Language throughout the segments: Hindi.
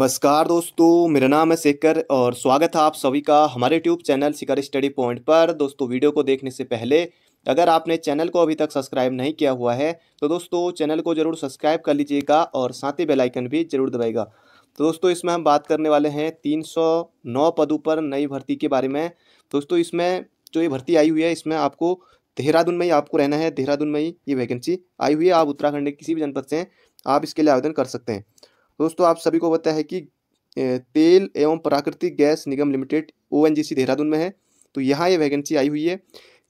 नमस्कार दोस्तों, मेरा नाम है शेखर और स्वागत है आप सभी का हमारे YouTube channel Shikar study point पर। दोस्तों, वीडियो को देखने से पहले, अगर आपने चैनल को अभी तक सब्सक्राइब नहीं किया हुआ है तो दोस्तों, चैनल को ज़रूर सब्सक्राइब कर लीजिएगा और साथ ही बेल आइकन भी ज़रूर दबाएगा तो दोस्तों, इसमें हम बात करने वाले हैं तीन सौ नौ पदों पर नई भर्ती के बारे में। दोस्तों, इसमें जो ये भर्ती आई हुई है, इसमें आपको देहरादून में ही आपको रहना है, देहरादून में ही ये वैकेंसी आई हुई है। आप उत्तराखंड के किसी भी जनपद से आप इसके लिए आवेदन कर सकते हैं। दोस्तों, आप सभी को पता है कि तेल एवं प्राकृतिक गैस निगम लिमिटेड, ओएनजीसी देहरादून में है। तो यहाँ ये वैकेंसी आई हुई है।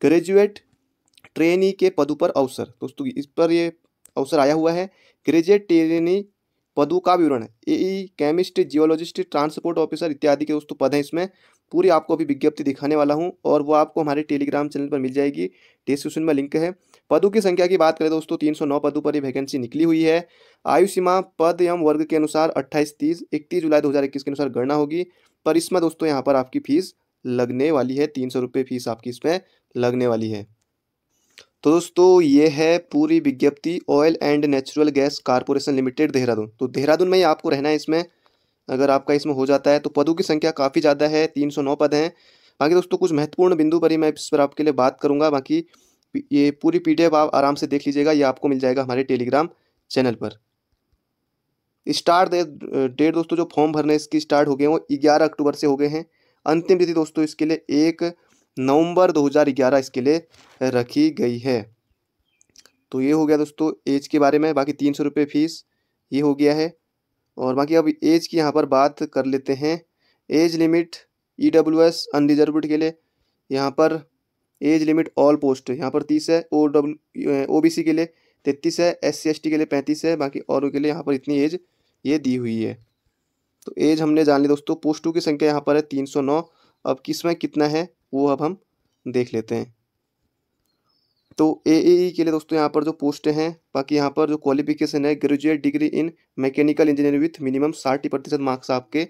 ग्रेजुएट ट्रेनी के पदों पर अवसर। दोस्तों, इस पर ये अवसर आया हुआ है। ग्रेजुएट ट्रेनी पदों का विवरण, A E, chemist, geologist, transport officer इत्यादि के दोस्तों पद हैं इसमें। पूरी आपको अभी विज्ञप्ति दिखाने वाला हूँ और वो आपको हमारे टेलीग्राम चैनल पर मिल जाएगी। डिस्क्रिप्शन में लिंक है। पदों की संख्या की बात करें दोस्तों 309 पदों पर ये वैकेंसी निकली हुई है। आयु सीमा पद एवं वर्ग के अनुसार अट्ठाईस तीस, इकतीस जुलाई दो हज़ार इक्कीस के अनुसार गणना होगी। पर इसमें दोस्तों, यहाँ पर आपकी फ़ीस लगने वाली है। तीन सौ फ़ीस आपकी इसमें लगने वाली है। तो दोस्तों, ये है पूरी विज्ञप्ति। Oil and natural gas corporation limited Dehradun. तो देहरादून में ही आपको रहना है इसमें। अगर आपका इसमें हो जाता है तो पदों की संख्या काफ़ी ज़्यादा है, तीन सौ नौ पद हैं। बाकी दोस्तों, कुछ महत्वपूर्ण बिंदु पर ही मैं इस पर आपके लिए बात करूँगा। बाकी ये पूरी पी आप आराम से देख लीजिएगा, ये आपको मिल जाएगा हमारे टेलीग्राम चैनल पर। स्टार्ट डेट दोस्तों, जो फॉर्म भरने इसकी स्टार्ट हो गए हैं, वो ग्यारह अक्टूबर से हो गए हैं। अंतिम तिथि दोस्तों, इसके लिए एक नवंबर 2011 इसके लिए रखी गई है। तो ये हो गया दोस्तों, एज के बारे में, बाकी तीन सौ रुपये फ़ीस, ये हो गया है। और बाकी अब एज की यहाँ पर बात कर लेते हैं। Age limit E W S unreserved के लिए। यहाँ पर एज लिमिट ऑल पोस्ट यहाँ पर तीस है। O W O B C के लिए तैतीस है। एस सी एस टी के लिए पैंतीस है। बाकी और के लिए यहाँ पर इतनी एज ये दी हुई है। तो एज हमने जान ली दोस्तों पोस्टों की संख्या यहाँ पर है तीन सौ नौ। अब किसमें कितना है, वो अब हम देख लेते हैं। तो ए e के लिए दोस्तों यहाँ पर जो पोस्ट हैं, बाकी यहाँ पर जो क्वालिफिकेशन है graduate degree in mechanical engineering with minimum साठ प्रतिशत मार्क्स आपके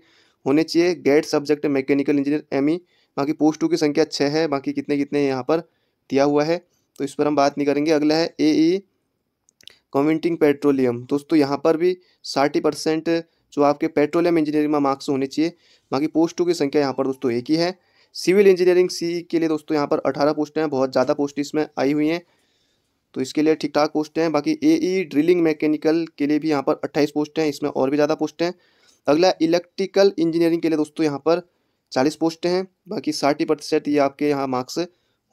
होने चाहिए। GATE subject mechanical engineer M E बाकी पोस्टों की संख्या छः है, बाकी कितने कितने यहाँ पर दिया हुआ है। तो इस पर हम बात नहीं करेंगे। अगला है ए कॉमेंटिंग पेट्रोलियम दोस्तों यहाँ पर भी साठ परसेंट जो आपके पेट्रोलियम इंजीनियरिंग में मार्क्स होने चाहिए, बाकी पोस्टों की संख्या यहाँ पर दोस्तों एक ही है। सिविल इंजीनियरिंग सी के लिए दोस्तों यहाँ पर अठारह पोस्टें हैं, बहुत ज़्यादा पोस्ट इसमें आई हुई हैं। तो इसके लिए ठीक ठाक पोस्ट हैं, बाकी ए ई ड्रिलिंग मैकेनिकल के लिए भी यहाँ पर अट्ठाईस पोस्ट हैं, इसमें और भी ज़्यादा पोस्ट हैं। अगला इलेक्ट्रिकल इंजीनियरिंग के लिए दोस्तों यहाँ पर चालीस पोस्टें हैं, बाकी साठ प्रतिशत ये आपके यहाँ मार्क्स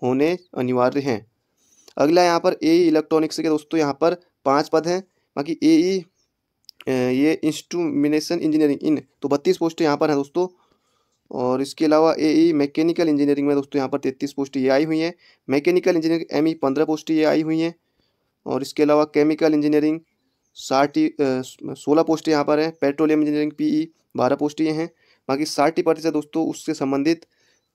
होने अनिवार्य हैं। अगला यहाँ पर एई इलेक्ट्रॉनिक्स के दोस्तों यहाँ पर पाँच पद हैं, बाकी ए ई ये इंस्ट्रूमिनेशन इंजीनियरिंग इन तो बत्तीस पोस्टें यहाँ पर हैं दोस्तों। और इसके अलावा ए ई मैकेनिकल इंजीनियरिंग में दोस्तों यहाँ पर तैंतीस पोस्ट ये आई हुई हैं। मैकेनिकल इंजीनियरिंग एम ई पंद्रह पोस्ट ये आई हुई हैं। और इसके अलावा केमिकल इंजीनियरिंग साठ सोलह पोस्ट यहाँ पर हैं। पेट्रोलियम इंजीनियरिंग पी ई बारह पोस्ट ये हैं। बाकी साठ प्रतिशत दोस्तों उससे संबंधित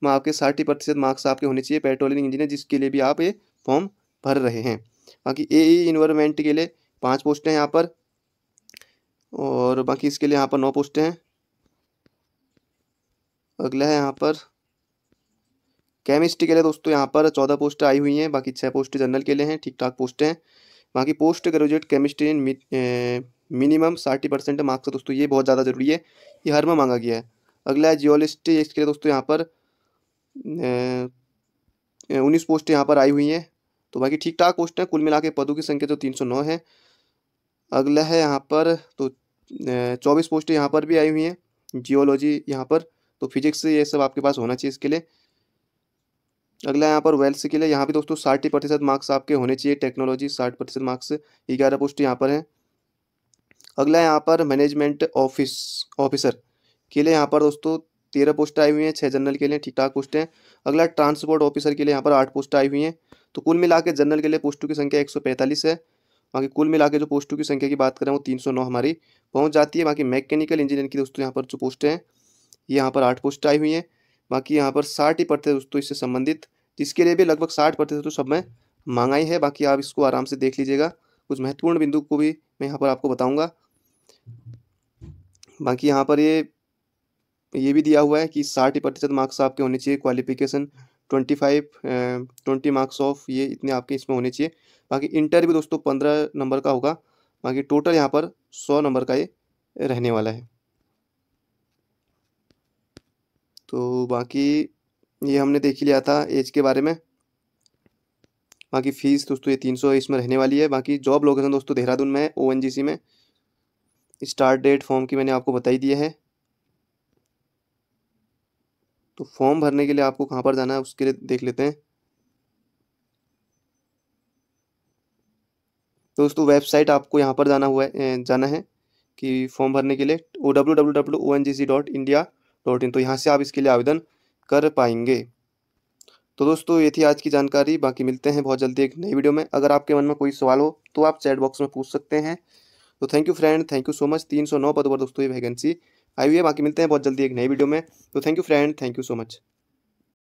में, आपके साठ प्रतिशत मार्क्स आपके होने चाहिए पेट्रोलियम इंजीनियर, जिसके लिए भी आप ये फॉर्म भर रहे हैं। बाकी ए ई इन्वायरमेंट के लिए पाँच पोस्टें हैं यहाँ पर। और बाकी इसके लिए यहाँ पर नौ पोस्टें हैं। अगला है यहाँ पर। केमिस्ट्री के लिए दोस्तों यहाँ पर चौदह पोस्ट आई हुई हैं, बाकी छः पोस्ट जनरल के लिए हैं ठीक ठाक पोस्ट हैं। बाकी पोस्ट ग्रेजुएट केमिस्ट्री मिनिमम साठ परसेंट मार्क्स दोस्तों, ये बहुत ज़्यादा ज़रूरी है, ये हर में मांगा गया है। अगला है जियोलिस्ट्री इसके लिए दोस्तों यहाँ पर उन्नीस पोस्ट यहाँ पर आई हुई हैं तो बाकी ठीक ठाक पोस्ट हैं, कुल मिला के पदों की संख्या जो तीन सौ नौ है। अगला है यहाँ पर तो चौबीस पोस्ट यहाँ पर भी आई हुई हैं जियोलॉजी यहाँ पर तो फिजिक्स ये सब आपके पास होना चाहिए इसके लिए। अगला यहाँ पर वेल्थ के लिए। यहाँ भी दोस्तों साठ प्रतिशत मार्क्स आपके होने चाहिए। टेक्नोलॉजी साठ प्रतिशत मार्क्स ग्यारह पोस्ट यहाँ पर हैं। अगला यहाँ पर मैनेजमेंट ऑफ़िस ऑफिसर के लिए यहाँ पर दोस्तों तेरह पोस्ट आई हुई हैं छः जनरल के लिए ठीक ठाक पोस्ट हैं। अगला ट्रांसपोर्ट ऑफिसर के लिए यहाँ पर आठ पोस्ट आई हुई हैं। तो कुल मिला के जनरल के लिए पोस्टों की संख्या एक सौ पैंतालीस है। बाकी कुल मिला के जो पोस्टों की संख्या की बात करें वो तीन सौ नौ हमारी पहुँच जाती है। बाकी मैकेनिकल इंजीनियर की दोस्तों यहाँ पर जो पोस्टें हैं यहाँ पर आठ पोस्ट आई हुई हैं। बाकी यहाँ पर साठ ही प्रतिशत दोस्तों इससे संबंधित। जिसके लिए भी लगभग साठ प्रतिशत तो सब में महँगाई है। बाकी आप इसको आराम से देख लीजिएगा। कुछ महत्वपूर्ण बिंदु को भी मैं यहाँ पर आपको बताऊँगा। बाकी यहाँ पर ये ये भी दिया हुआ है कि साठ प्रतिशत मार्क्स आपके होने चाहिए। Qualification twenty five twenty marks of ये इतने आपके इसमें होने चाहिए। बाकी इंटर भी दोस्तों पंद्रह नंबर का होगा। बाकी टोटल यहाँ पर सौ नंबर का ये रहने वाला है। तो बाकी ये हमने देख ही लिया था एज के बारे में। बाकी फ़ीस दोस्तों ये तीन सौ इसमें रहने वाली है। बाकी जॉब लोकेशन दोस्तों देहरादून में ओ एन जी सी में। स्टार्ट डेट फॉर्म की मैंने आपको बताई दी है। तो फॉर्म भरने के लिए आपको कहाँ पर जाना है उसके लिए देख लेते हैं। दोस्तों वेबसाइट आपको यहाँ पर जाना हुआ है जाना है कि फॉर्म भरने के लिए। ओ W W W O N G C dot India dot तो यहाँ से आप इसके लिए आवेदन कर पाएँगे। तो दोस्तों, ये थी आज की जानकारी। बाकी मिलते हैं बहुत जल्दी एक नई वीडियो में। अगर आपके मन में कोई सवाल हो तो आप चैट बॉक्स में पूछ सकते हैं। तो thank you friend, thank you so much. तीन सौ नौ पद पर दोस्तों, ये वैकेंसी आई हुई है। बाकी मिलते हैं बहुत जल्दी एक नई वीडियो में। तो thank you friend, thank you so much.